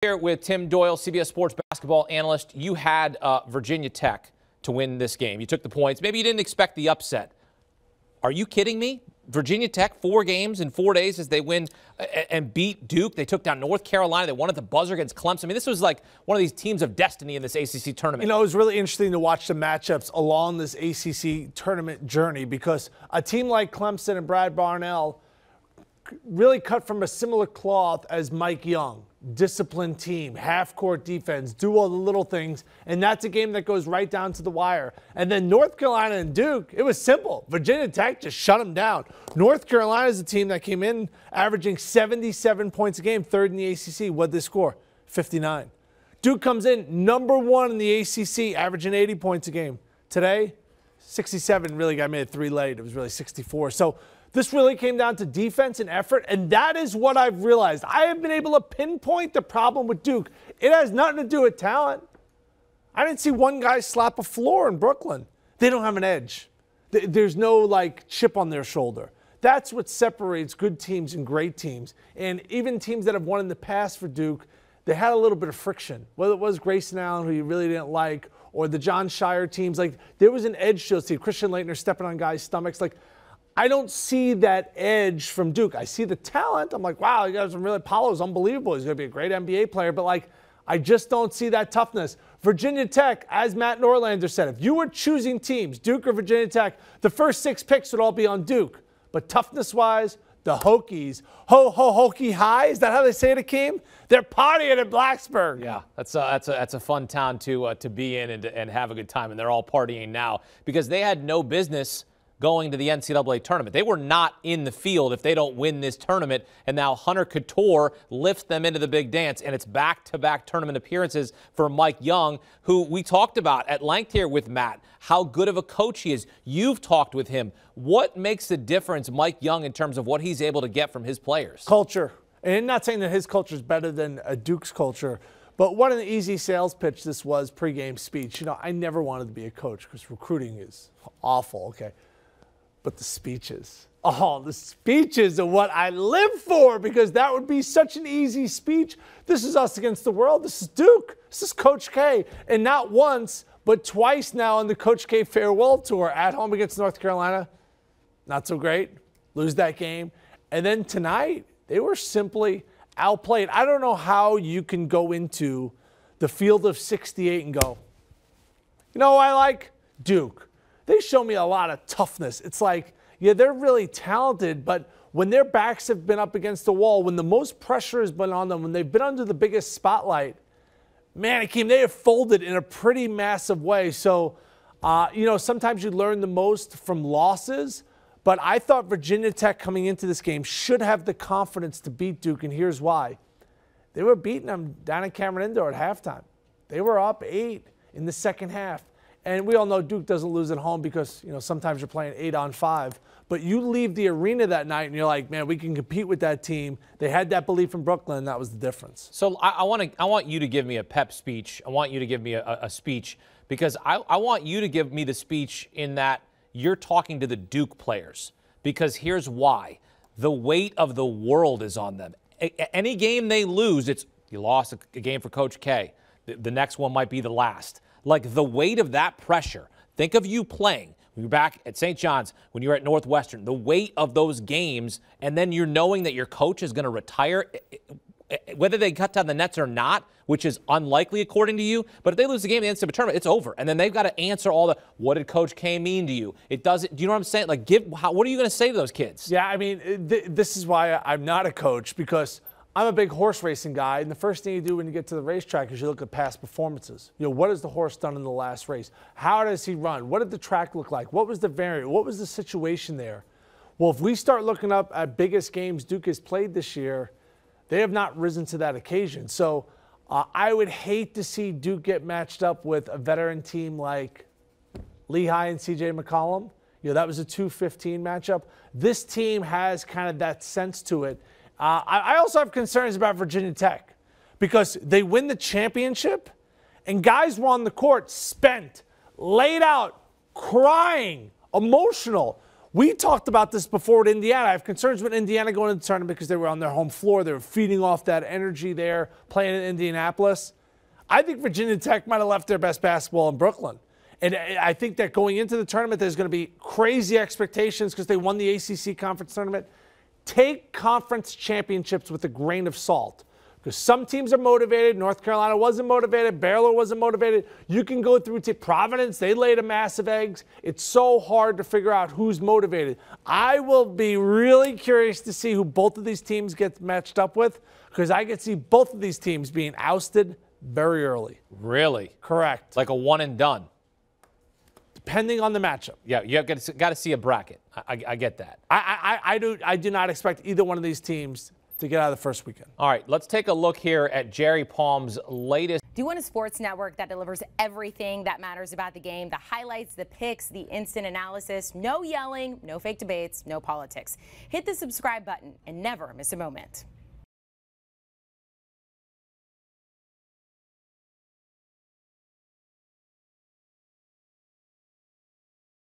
Here with Tim Doyle, CBS Sports basketball analyst. You had uh, Virginia Tech to win this game. You took the points. Maybe you didn't expect the upset. Are you kidding me? Virginia Tech, four games in four days as they win uh, and beat Duke. They took down North Carolina. They won at the buzzer against Clemson. I mean, this was like one of these teams of destiny in this ACC tournament. You know, it was really interesting to watch the matchups along this ACC tournament journey because a team like Clemson and Brad Brownell really cut from a similar cloth as Mike Young disciplined team, half court defense, do all the little things. And that's a game that goes right down to the wire. And then North Carolina and Duke, it was simple. Virginia Tech just shut them down. North Carolina is a team that came in averaging 77 points a game, third in the ACC. What'd they score? 59. Duke comes in number one in the ACC, averaging 80 points a game. Today, 67 really got made it three late. It was really 64. So this really came down to defense and effort, and that is what I've realized. I have been able to pinpoint the problem with Duke. It has nothing to do with talent. I didn't see one guy slap a floor in Brooklyn. They don't have an edge. There's no like chip on their shoulder. That's what separates good teams and great teams. And even teams that have won in the past for Duke, they had a little bit of friction. Whether it was Grayson Allen, who you really didn't like, or the Jon Scheyer teams, like there was an edge to those teams. Christian Laettner stepping on guys' stomachs. Like I don't see that edge from Duke. I see the talent. I'm like, wow, you guys are really Paolo's unbelievable. He's going to be a great NBA player, but like, I just don't see that toughness. Virginia Tech, as Matt Norlander said, if you were choosing teams, Duke or Virginia Tech, the first six picks would all be on Duke. But toughness wise, the Hokies, ho ho Hokie high, is that how they say it, Akeem? They're partying in Blacksburg. Yeah, that's a, that's a, that's a fun town to, uh, to be in and, and have a good time. And they're all partying now because they had no business – going to the NCAA tournament. They were not in the field if they don't win this tournament. And now Hunter Cattoor lifts them into the big dance. And it's back to back tournament appearances for Mike Young, who we talked about at length here with Matt, how good of a coach he is. You've talked with him. What makes the difference, Mike Young, in terms of what he's able to get from his players? Culture. And I'm not saying that his culture is better than a Duke's culture. But what an easy sales pitch this was pregame speech. You know, I never wanted to be a coach because recruiting is awful. Okay but the speeches. Oh, the speeches are what I live for because that would be such an easy speech. This is us against the world. This is Duke. This is Coach K. And not once, but twice now on the Coach K farewell tour at home against North Carolina. Not so great. Lose that game. And then tonight, they were simply outplayed. I don't know how you can go into the field of 68 and go, you know, I like Duke they show me a lot of toughness. It's like, yeah, they're really talented, but when their backs have been up against the wall, when the most pressure has been on them, when they've been under the biggest spotlight, man, Akeem, they have folded in a pretty massive way. So, uh, you know, sometimes you learn the most from losses, but I thought Virginia Tech coming into this game should have the confidence to beat Duke, and here's why. They were beating them down at Cameron Indoor at halftime. They were up eight in the second half. And we all know Duke doesn't lose at home because, you know, sometimes you're playing eight on five. But you leave the arena that night and you're like, man, we can compete with that team. They had that belief in Brooklyn. That was the difference. So I, I want to, I want you to give me a pep speech. I want you to give me a, a speech because I, I want you to give me the speech in that you're talking to the Duke players. Because here's why: the weight of the world is on them. A, any game they lose, it's you lost a, a game for Coach K. The, the next one might be the last like the weight of that pressure. Think of you playing when you're back at St. John's, when you're at Northwestern, the weight of those games, and then you're knowing that your coach is going to retire, eh, eh, eh, whether they cut down the nets or not, which is unlikely according to you. But if they lose the game in the NCAA tournament, it's over, and then they've got to answer all the what did Coach K mean to you? It doesn't. Do you know what I'm saying? Like, give. How, what are you going to say to those kids? Yeah, I mean, th- this is why I'm not a coach because I'm a big horse racing guy, and the first thing you do when you get to the racetrack is you look at past performances. You know, what has the horse done in the last race? How does he run? What did the track look like? What was the variant? What was the situation there? Well, if we start looking up at biggest games Duke has played this year, they have not risen to that occasion. So uh, I would hate to see Duke get matched up with a veteran team like Lehigh and CJ McCollum. You know, that was a 215 matchup. This team has kind of that sense to it uh, I also have concerns about Virginia Tech because they win the championship and guys were on the court spent, laid out, crying, emotional. We talked about this before with Indiana. I have concerns with Indiana going into the tournament because they were on their home floor. They were feeding off that energy there, playing in Indianapolis. I think Virginia Tech might have left their best basketball in Brooklyn. And I think that going into the tournament, there's going to be crazy expectations because they won the ACC conference tournament. Take conference championships with a grain of salt because some teams are motivated. North Carolina wasn't motivated. Baylor wasn't motivated. You can go through to Providence. They laid a massive eggs. It's so hard to figure out who's motivated. I will be really curious to see who both of these teams get matched up with because I could see both of these teams being ousted very early. Really? Correct. Like a one and done. Depending on the matchup. Yeah, you have got to, see a bracket. I, I, I get that. I, I, I, do, I do not expect either one of these teams to get out of the first weekend. All right, let's take a look here at Jerry Palm's latest. Do you want a sports network that delivers everything that matters about the game? The highlights, the picks, the instant analysis, no yelling, no fake debates, no politics. Hit the subscribe button and never miss a moment.